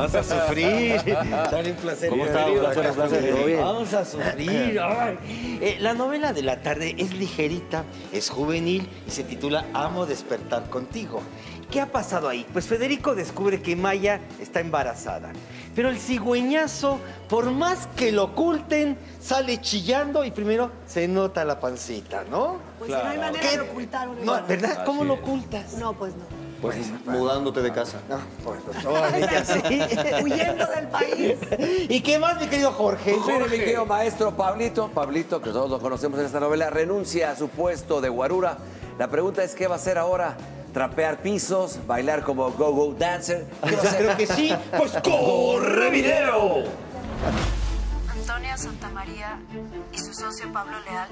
Vamos a sufrir. Dale un placer. ¿Cómo está? Bienvenido Un placer, acá. un placer. ¿Todo bien? Vamos a sufrir. Eh, la novela de la tarde es ligerita, es juvenil y se titula Amo despertar contigo. ¿Qué ha pasado ahí? Pues Federico descubre que Maya está embarazada. Pero el cigüeñazo, por más que lo oculten, sale chillando y primero se nota la pancita, ¿no? Pues si no hay manera ¿Qué? de ocultar un No, embarazo. ¿verdad? ¿Cómo lo ocultas? No, pues no. Pues mudándote de casa. No, pues. Huyendo del país. ¿Y qué más, mi querido Jorge? Mire, mi querido maestro Pablito, Pablito, que todos lo conocemos en esta novela, renuncia a su puesto de guarura. La pregunta es, ¿qué va a hacer ahora? ¿Trapear pisos? ¿Bailar como go-go dancer? Creo que sí. Pues corre video. Antonia Santamaría y su socio Pablo Leal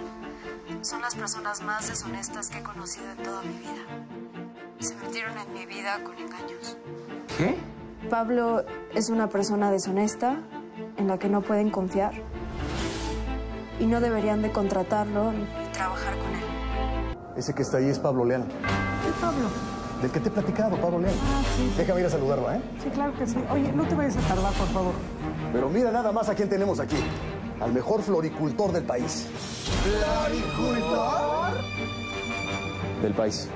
son las personas más deshonestas que he conocido en toda mi vida. Se metieron en mi vida con engaños. Pablo es una persona deshonesta en la que no pueden confiar y no deberían de contratarlo. y trabajar con él. Ese que está ahí es Pablo Leal. ¿Qué Pablo? Del que te he platicado, Pablo Leal. Déjame ir a saludarlo, ¿eh? Sí, claro que sí. Oye, no te vayas a tardar, por favor. Pero mira nada más a quién tenemos aquí. Al mejor floricultor del país. Del país.